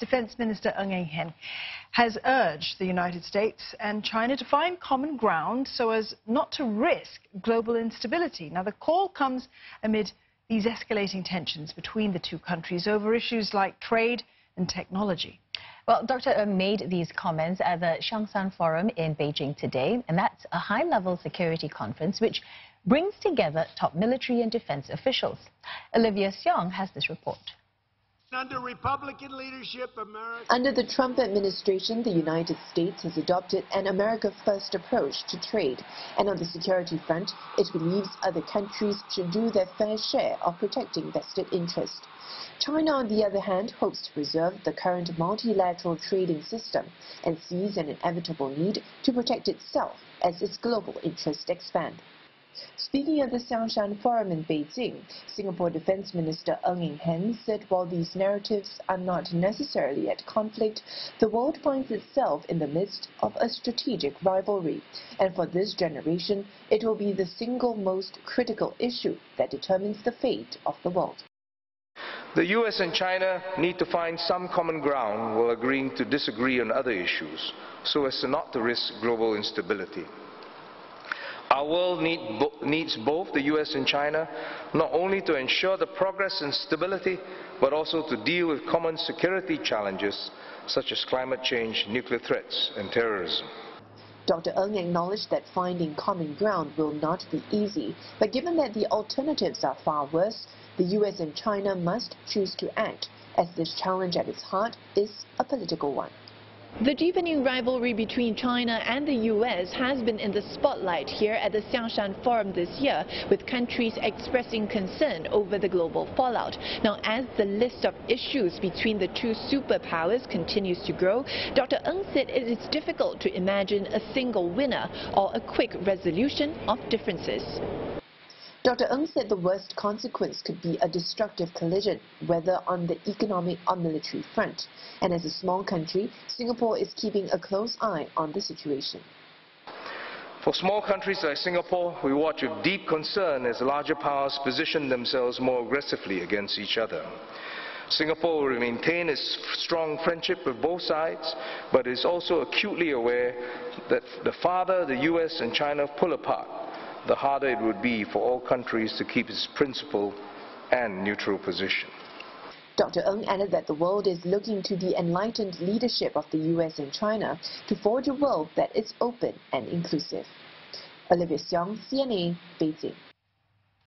Defense Minister Ng Eng Hen has urged the United States and China to find common ground so as not to risk global instability. Now, the call comes amid these escalating tensions between the two countries over issues like trade and technology. Well, Dr. Ng made these comments at the Xiangshan Forum in Beijing today, and that's a high-level security conference which brings together top military and defense officials. Olivia Siong has this report. Under Republican leadership, America... Under the Trump administration, the United States has adopted an America-first approach to trade. And on the security front, it believes other countries should do their fair share of protecting vested interests. China, on the other hand, hopes to preserve the current multilateral trading system and sees an inevitable need to protect itself as its global interests expand. Speaking at the Xiangshan Forum in Beijing, Singapore Defense Minister Ng Eng Hen said while these narratives are not necessarily at conflict, the world finds itself in the midst of a strategic rivalry. And for this generation, it will be the single most critical issue that determines the fate of the world. The US and China need to find some common ground while agreeing to disagree on other issues so as to not to risk global instability. Our world need bo needs both the US and China, not only to ensure the progress and stability, but also to deal with common security challenges such as climate change, nuclear threats, and terrorism. Dr. Ng acknowledged that finding common ground will not be easy, but given that the alternatives are far worse, the US and China must choose to act, as this challenge at its heart is a political one. The deepening rivalry between China and the U.S. has been in the spotlight here at the Xiangshan Forum this year, with countries expressing concern over the global fallout. Now, as the list of issues between the two superpowers continues to grow, Dr. Ng said it is difficult to imagine a single winner or a quick resolution of differences. Dr. Ng said the worst consequence could be a destructive collision, whether on the economic or military front. And as a small country, Singapore is keeping a close eye on the situation. For small countries like Singapore, we watch with deep concern as larger powers position themselves more aggressively against each other. Singapore will maintain its strong friendship with both sides, but is also acutely aware that the farther the US and China pull apart, the harder it would be for all countries to keep its principled and neutral position. Dr. Ng added that the world is looking to the enlightened leadership of the US and China to forge a world that is open and inclusive. Olivia Siong, CNA, Beijing.